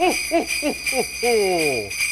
¡Oh, oh, oh, oh, oh!